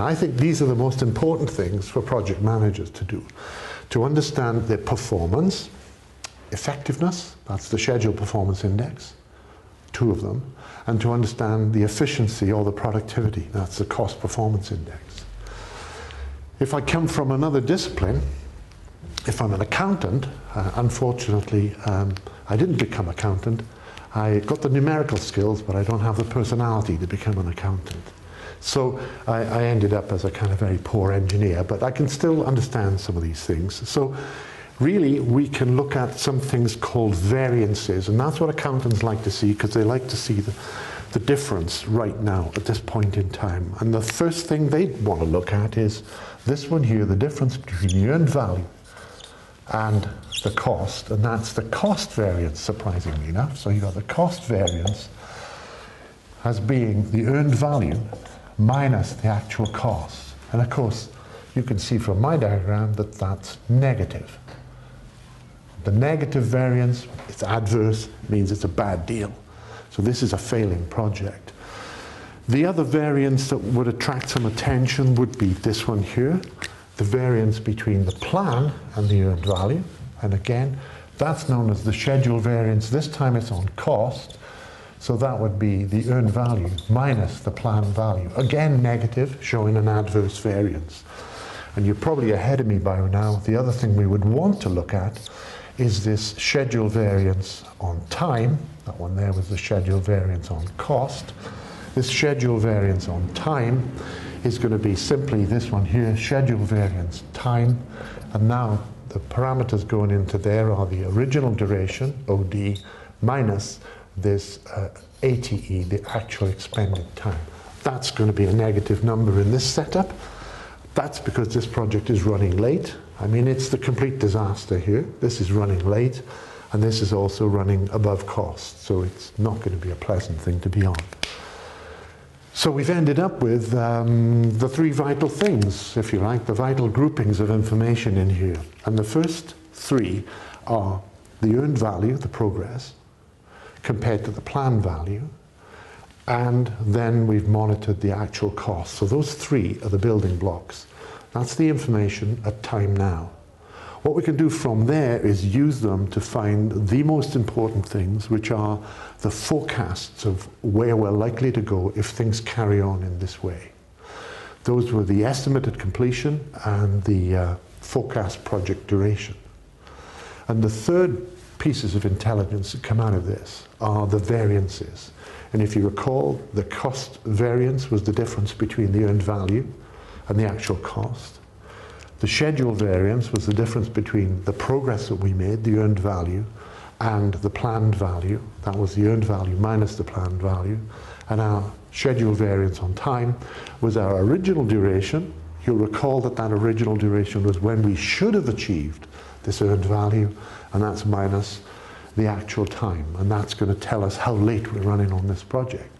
I think these are the most important things for project managers to do. To understand their performance, effectiveness, that's the schedule performance index, two of them, and to understand the efficiency or the productivity, that's the cost performance index. If I come from another discipline, if I'm an accountant, uh, unfortunately, um, I didn't become accountant. I got the numerical skills, but I don't have the personality to become an accountant. So I, I, ended up as a kind of very poor engineer, but I can still understand some of these things. So really, we can look at some things called variances, and that's what accountants like to see because they like to see the, the difference right now at this point in time. And the first thing they want to look at is this one here, the difference between the earned value and the cost, and that's the cost variance, surprisingly enough. So you've got the cost variance as being the earned value minus the actual cost. And of course, you can see from my diagram that that's negative. The negative variance, it's adverse, means it's a bad deal. So this is a failing project. The other variance that would attract some attention would be this one here, the variance between the plan and the earned value. And again, that's known as the schedule variance. This time it's on cost. So that would be the earned value minus the planned value. Again, negative, showing an adverse variance. And you're probably ahead of me by now. The other thing we would want to look at is this schedule variance on time. That one there was the schedule variance on cost. This schedule variance on time is going to be simply this one here, schedule variance time. And now the parameters going into there are the original duration, OD, minus this uh, ATE, the actual expended time. That's going to be a negative number in this setup. That's because this project is running late. I mean, it's the complete disaster here. This is running late, and this is also running above cost. So it's not going to be a pleasant thing to be on. So we've ended up with um, the three vital things, if you like, the vital groupings of information in here. And the first three are the earned value, the progress, compared to the plan value, and then we've monitored the actual cost. So those three are the building blocks. That's the information at time now. What we can do from there is use them to find the most important things, which are the forecasts of where we're likely to go if things carry on in this way. Those were the estimated completion and the uh, forecast project duration. And the third pieces of intelligence that come out of this are the variances. And if you recall, the cost variance was the difference between the earned value and the actual cost. The schedule variance was the difference between the progress that we made, the earned value, and the planned value. That was the earned value minus the planned value. And our schedule variance on time was our original duration. You'll recall that that original duration was when we should have achieved this earned value, and that's minus the actual time. And that's going to tell us how late we're running on this project.